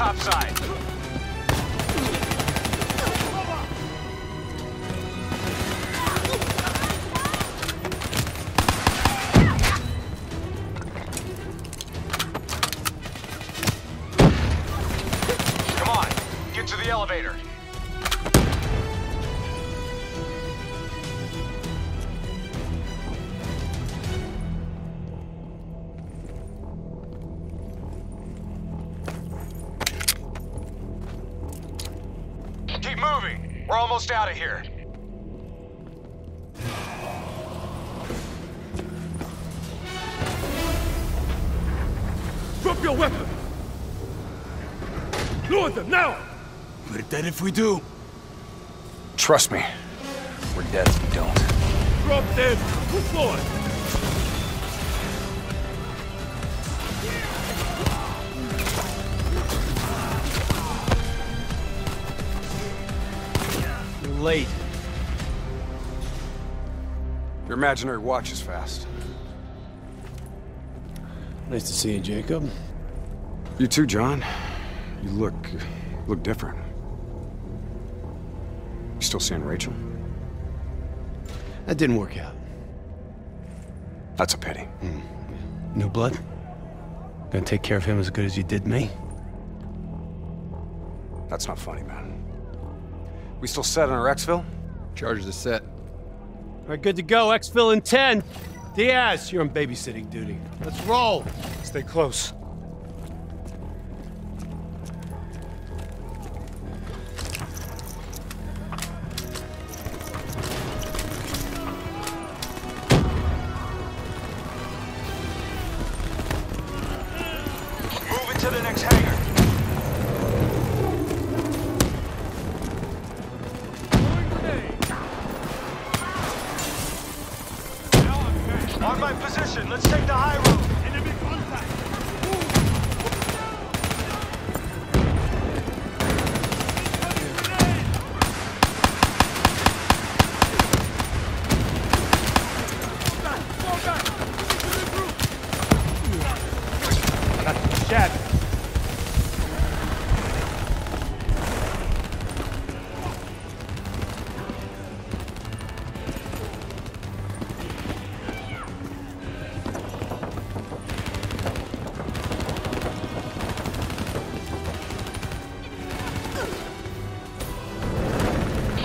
topside. Moving. We're almost out of here. Drop your weapon! Lower them, now! We're dead if we do. Trust me, we're dead if we don't. Drop them! Move forward! Late. Your imaginary watch is fast. Nice to see you, Jacob. You too, John. You look... look different. You still seeing Rachel? That didn't work out. That's a pity. Hmm. New blood? Gonna take care of him as good as you did me? That's not funny, man. We still set on our exfil? Charges are set. All right, good to go. Exfil in 10. Diaz, you're on babysitting duty. Let's roll. Stay close.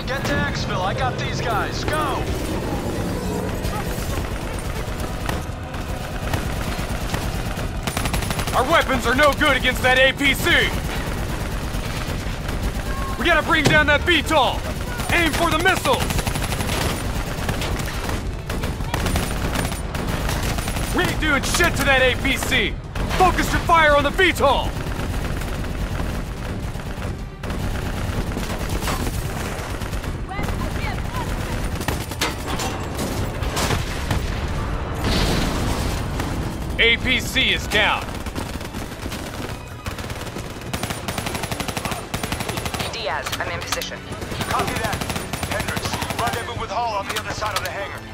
Get to exfil, I got these guys. Go! Our weapons are no good against that APC! We gotta bring down that VTOL! Aim for the missiles! We ain't doing shit to that APC! Focus your fire on the VTOL! APC is down. Diaz, I'm in position. Copy that. Hendricks, rendezvous with Hall on the other side of the hangar.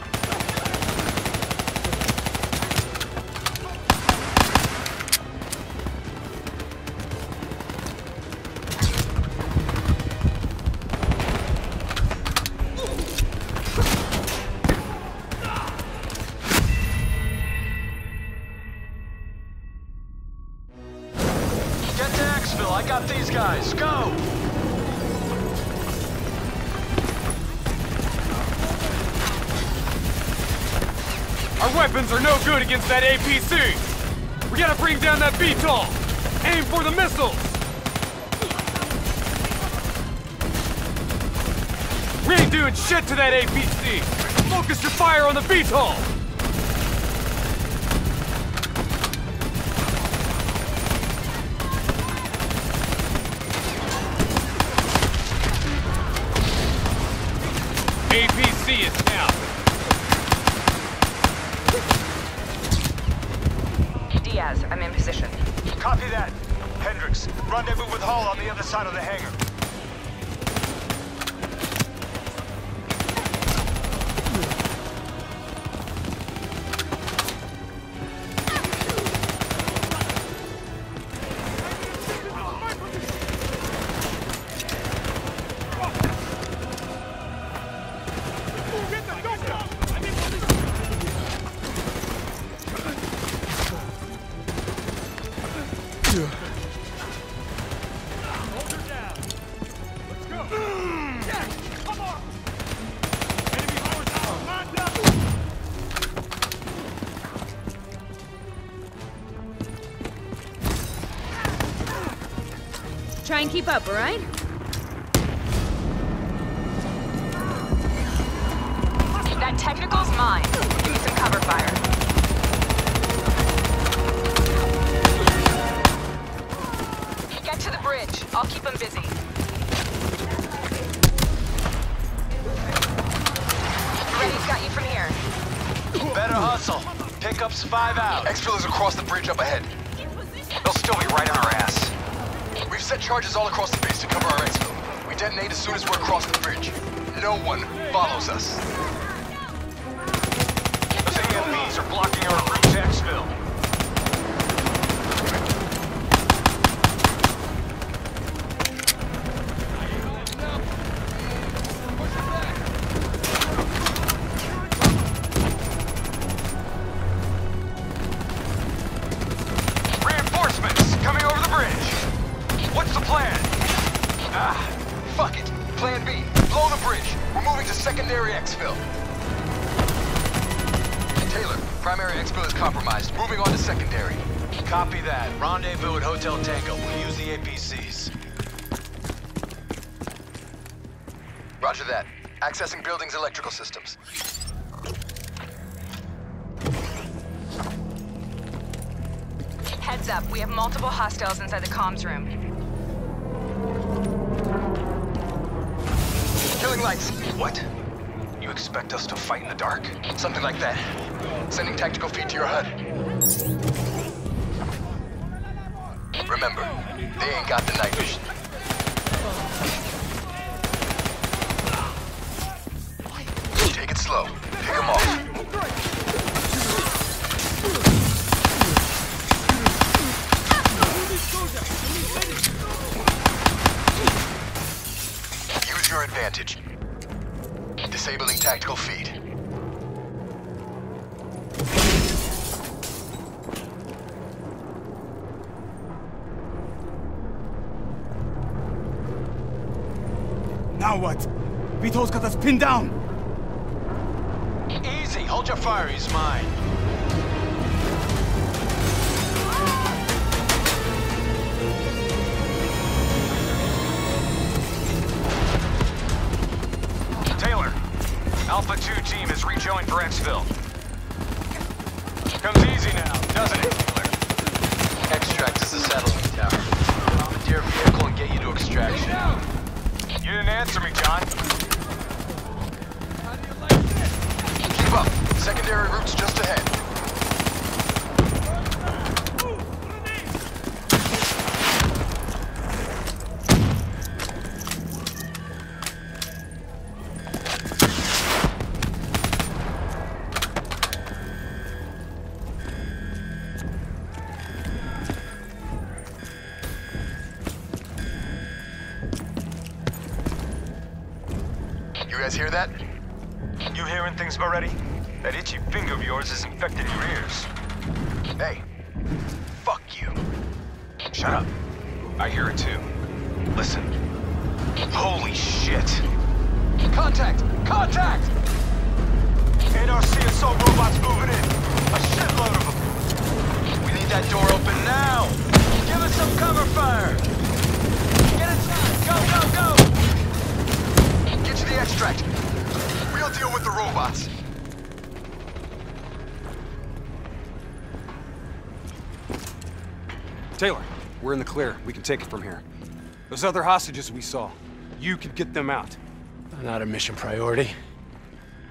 Good against that APC! We gotta bring down that VTOL! Aim for the missiles! We ain't doing shit to that APC! Focus your fire on the VTOL! Diaz, I'm in position. Copy that. Hendricks, rendezvous with Hall on the other side of the hangar. Try and keep up, alright? That technical's mine. Give me some cover fire. Bridge. I'll keep them busy. Ready's got you from here. Better hustle. Pickups five out. Exfil is across the bridge up ahead. They'll still be right on our ass. We've set charges all across the base to cover our exfil. We detonate as soon as we're across the bridge. No one follows us. Secondary exfil. Taylor, primary exfil is compromised. Moving on to secondary. Copy that. Rendezvous at Hotel Tango. We'll use the APCs. Roger that. Accessing building's electrical systems. Heads up, we have multiple hostiles inside the comms room. What? You expect us to fight in the dark? Something like that. Sending tactical feed to your HUD. Remember, they ain't got the night vision. Take it slow. Pick them off. Use your advantage. Disabling tactical feed. Now what? Vito's got us pinned down! Easy. Hold your fire. He's mine. Has for. Comes easy now, doesn't it? Extract is the settlement tower. Commandeer vehicle and get you to extraction. You didn't answer me, John. Keep up. Secondary route's just ahead. Already? That itchy finger of yours is infected your ears. Hey, fuck you. Shut up. I hear it too. Listen. Holy shit. Contact! Contact! NRC assault robots moving in. A shitload of them. We need that door open now. Give us some cover fire. Get inside. Go, go, go. Get to the extract. We'll deal with the robots. Taylor, we're in the clear. We can take it from here. Those other hostages we saw, you could get them out. Not a mission priority.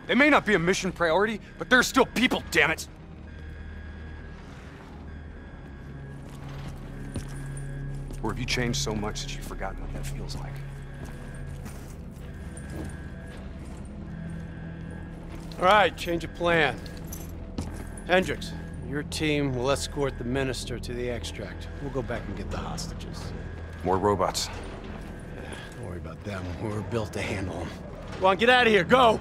They may not be a mission priority, but they're still people, damn it! Or have you changed so much that you've forgotten what that feels like? All right, change of plan. Hendricks, your team will escort the minister to the extract. We'll go back and get the hostages. More robots. Don't worry about them. We were built to handle them. Come on, get out of here. Go!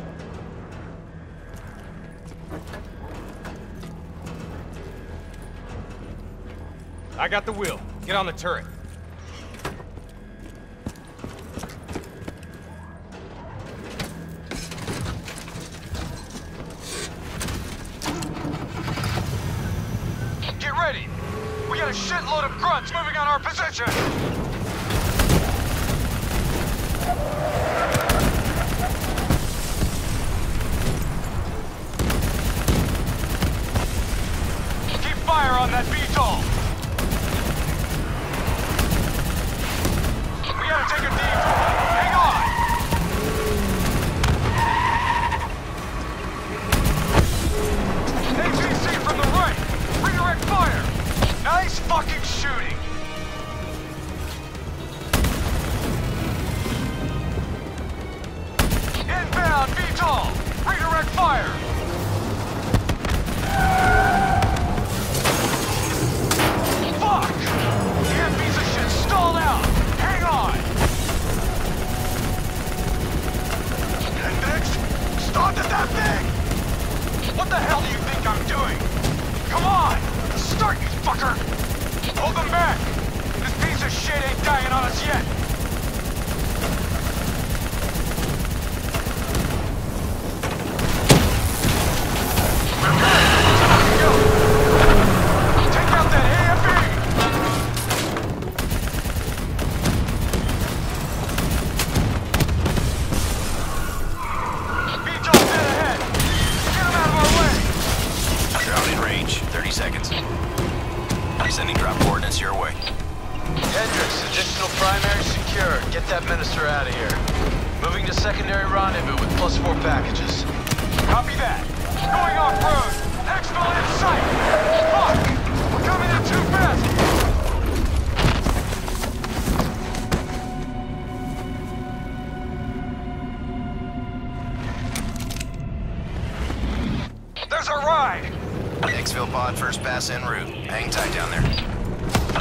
I got the wheel. Get on the turret. Get ready. We got a shitload of grunts moving on our position. Gas en route. Hang tight down there.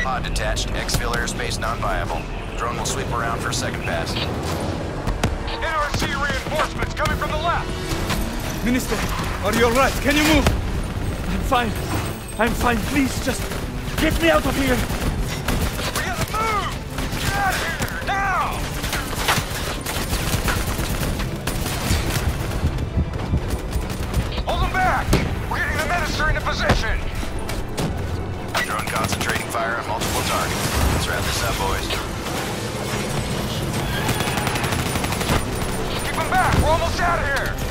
Pod detached. Exfil airspace non-viable. Drone will sweep around for a second pass. NRC reinforcements coming from the left! Minister, are you alright? Can you move? I'm fine. I'm fine. Please, just get me out of here! We gotta move! Get out of here, now! Hold them back! We're getting the Minister into position! concentrating fire on multiple targets. Let's wrap this up, boys. Keep them back! We're almost out of here!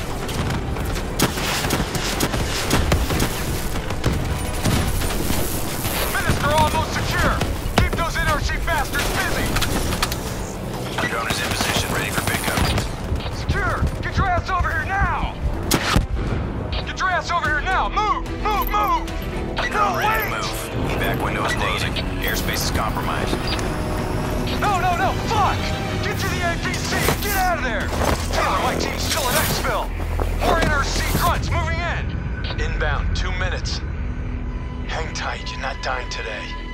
not dying today.